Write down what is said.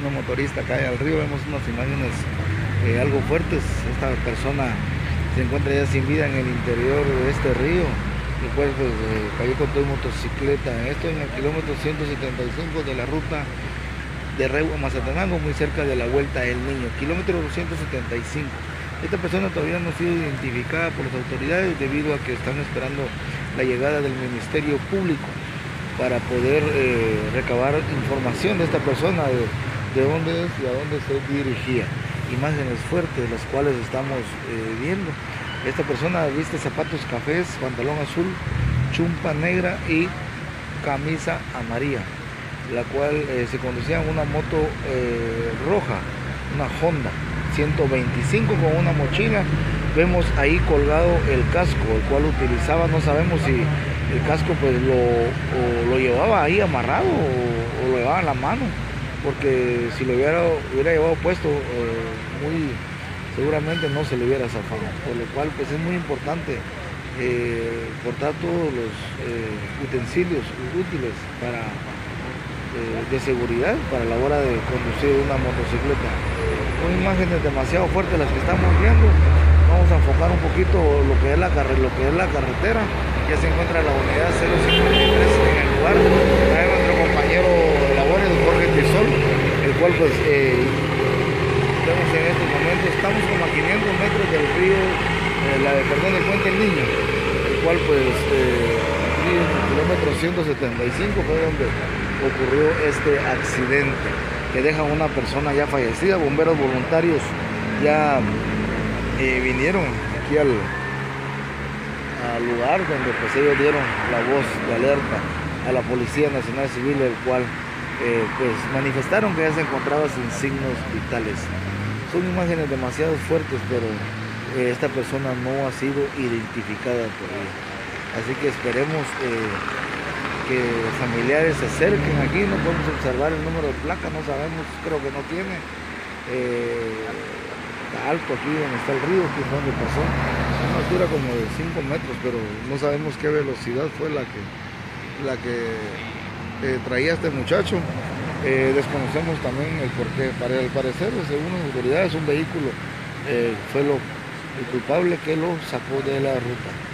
Una motorista cae al río, vemos unas imágenes algo fuertes. Esta persona se encuentra ya sin vida en el interior de este río. El cuerpo pues, eh, cayó con tu motocicleta. Esto en el kilómetro 175 de la ruta de Reu a Mazatenango, muy cerca de la Vuelta del Niño, kilómetro 275. Esta persona todavía no ha sido identificada por las autoridades debido a que están esperando la llegada del Ministerio Público para poder eh, recabar información de esta persona, de, de, dónde es y a dónde se dirigía. Imágenes fuertes, las cuales estamos eh, viendo. Esta persona viste zapatos cafés, pantalón azul, chumpa negra y camisa amarilla, la cual eh, se conducía en una moto roja, una Honda 125 con una mochila. Vemos ahí colgado el casco, el cual utilizaba, no sabemos si el casco pues lo, lo llevaba ahí amarrado o, o, lo llevaba en la mano, porque si lo hubiera, hubiera llevado puesto eh, muy seguramente no se le hubiera zafado, por lo cual pues es muy importante eh, portar todos los eh, utensilios útiles para eh, de seguridad para la hora de conducir una motocicleta. Son imágenes demasiado fuertes las que estamos viendo. Vamos a enfocar un poquito lo que es la, lo que es la carretera. Ya se encuentra la unidad 053 en el lugar. Trae nuestro compañero de labores, Jorge Tisol, el cual pues eh, en estos momentos, estamos como a 500 metros del río, eh, la de, perdón, del puente El Niño, el cual pues eh, en el kilómetro 175 fue donde ocurrió este accidente que deja una persona ya fallecida. Bomberos voluntarios ya eh, vinieron aquí al, lugar donde pues ellos dieron la voz de alerta a la Policía Nacional Civil, el cual eh, pues manifestaron que ya se encontraba sin signos vitales. Son imágenes demasiado fuertes, pero eh, esta persona no ha sido identificada todavía. Así que esperemos que familiares se acerquen aquí, no podemos observar el número de placa, no sabemos, creo que no tiene. Eh, alto aquí donde está el río, que es donde pasó, una altura como de 5 metros, pero no sabemos qué velocidad fue la que, la que eh, traía este muchacho. Eh, desconocemos también el porqué. Para el parecer, según las autoridades, un vehículo fue lo, el culpable que lo sacó de la ruta.